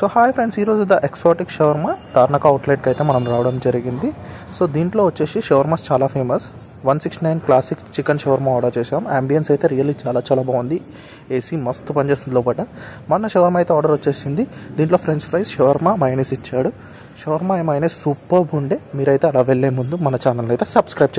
So hi friends ఈరోజు the exotic shawarma Tarnaka అవుట్లెట్కి అయితే మనం రావడం జరిగింది. సో దీంట్లో వచ్చేసి షవర్మాస్ చాలా famous. One six nine classic chicken shawarma order చేసాం అంబియన్స్ అయితే రియల్లీ చాలా చాలా బాగుంది. ఏసీ మస్తు పనిచేస్తుంది లోపల. మన షవర్మా అయితే ఆర్డర్ వచ్చేసింది. దీంట్లో ఫ్రెంచ్ ఫ్రైస్ షవర్మా మైనస్ ఇచ్చాడు. షవర్మా మైనస్ సూపర్ ఉండే. మీరైతే అలా వెళ్ళే ముందు మన ఛానల్ అయితే సబ్స్క్రైబ్ చేసుకోండి.